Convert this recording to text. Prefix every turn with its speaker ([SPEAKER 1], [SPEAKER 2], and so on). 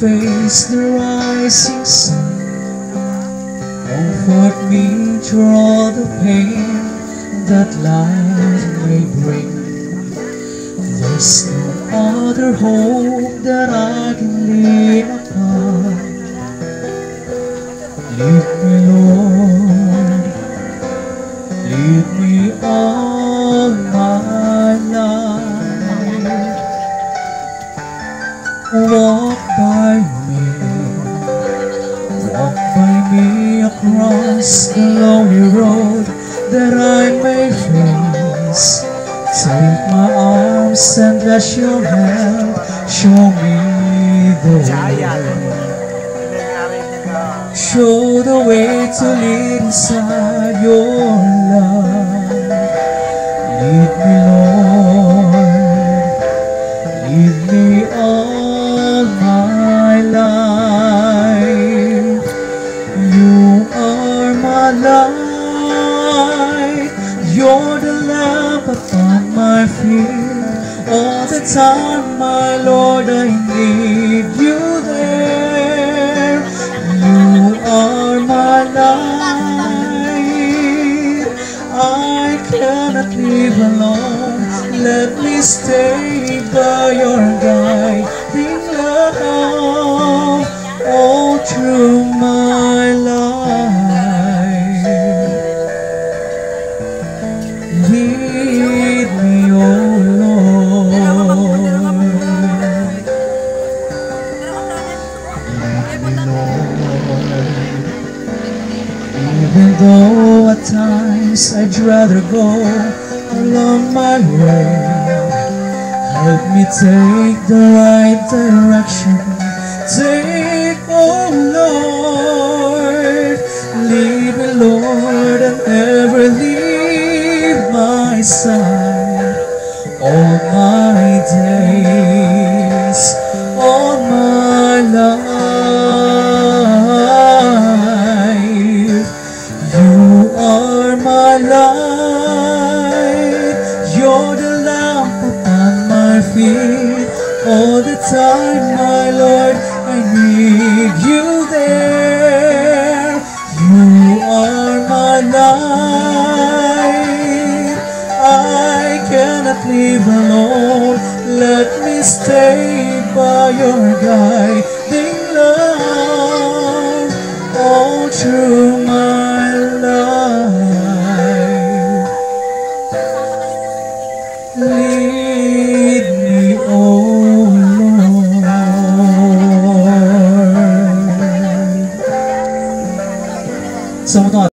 [SPEAKER 1] face the rising sun. Comfort me through all the pain that life may bring. There's no other hope that I can lean upon. Lead me, Lord, across the lonely road that I may face. Take my arms and let your hand show me the way. Show the way to lead inside your love. You're the lamp upon my feet. All the time, my Lord, I need you there. You are my light. I cannot live alone. Let me stay by your guiding love Lead me, oh Lord. Even though at times I'd rather go along my way, help me take the right direction. Take, oh Lord, all my days, all my life. You are my light, you're the lamp upon my feet. All the time, my Lord, I need you there. Live alone. Let me stay by your guiding love all through my life. Lead me, oh Lord. Someone